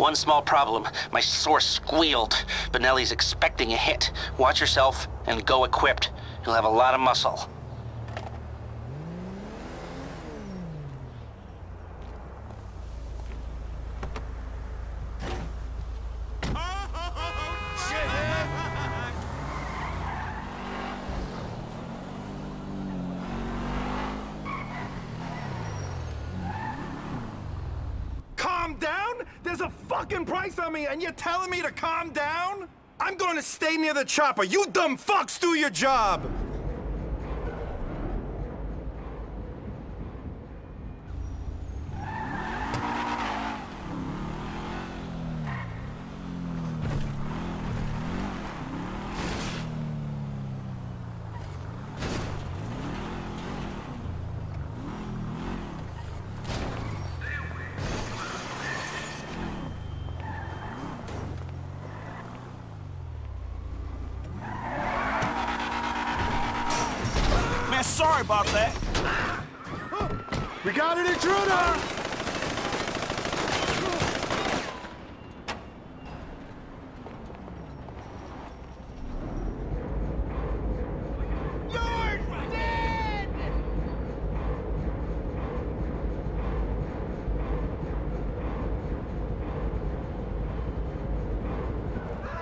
One small problem. My source squealed. Bonelli's expecting a hit. Watch yourself and go equipped. You'll have a lot of muscle. Fucking price on me and you're telling me to calm down? I'm going to stay near the chopper. You dumb fucks do your job! Sorry about that. We got an intruder!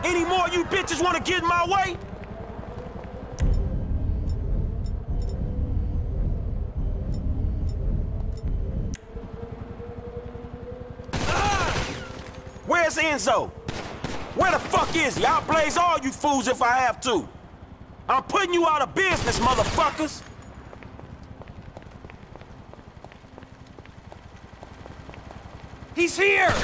Any more you bitches want to get in my way? Enzo? Where the fuck is he? I'll blaze all you fools if I have to. I'm putting you out of business, motherfuckers. He's here!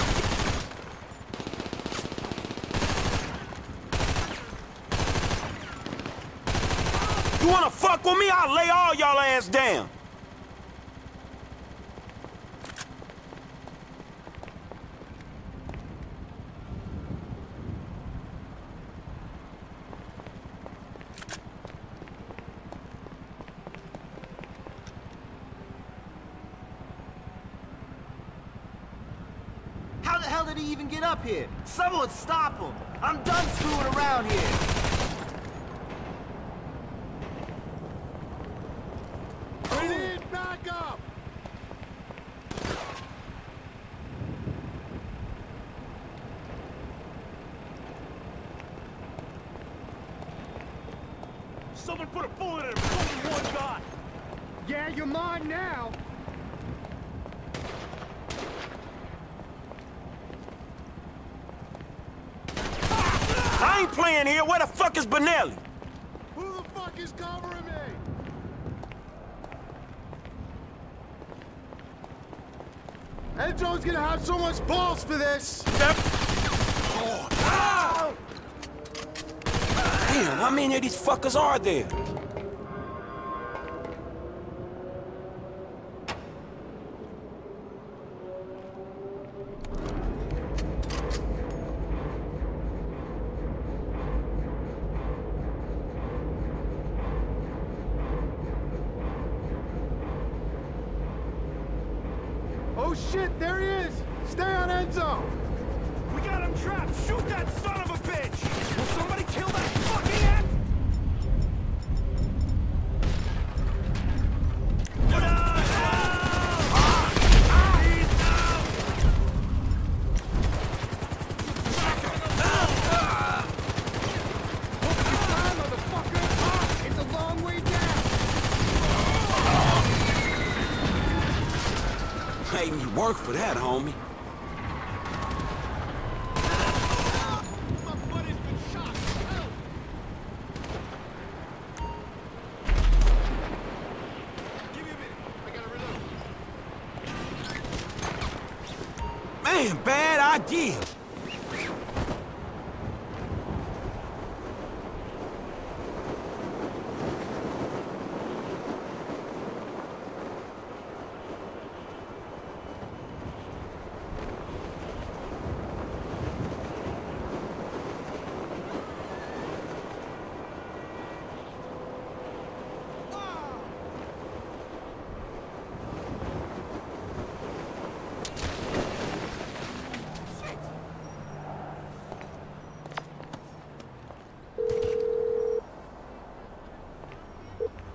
You wanna fuck with me? I'll lay all y'all ass down. Hell did he even get up here? Someone stop him! I'm done screwing around here! We need backup! Someone put a bullet in him! Only one guy! Yeah, you're mine now! I ain't playing here. Where the fuck is Bonelli? Who the fuck is covering me? Enzo's gonna have so much balls for this! Yep. Oh. Damn, how many of these fuckers are there? Oh shit, there he is! Stay on Enzo! We got him trapped! Shoot that son of a bitch! Work for that, homie. Man, bad idea.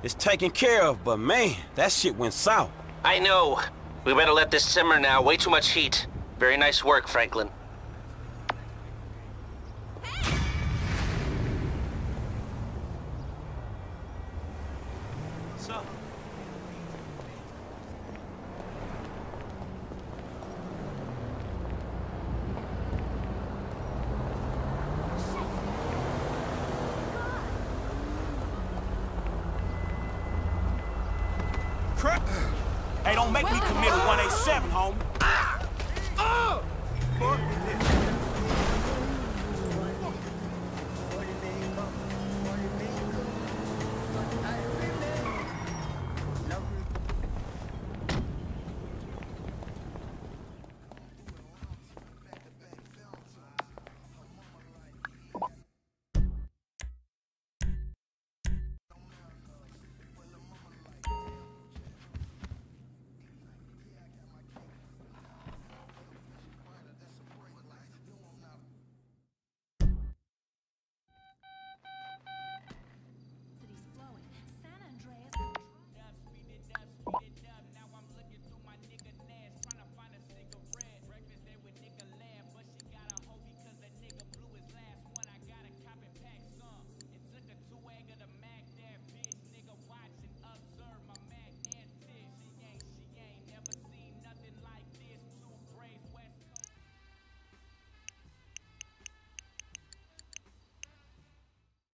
It's taken care of, but man, that shit went south. I know. We better let this simmer now. Way too much heat. Very nice work, Franklin. So, Crap. hey, don't make me commit a 187, homie.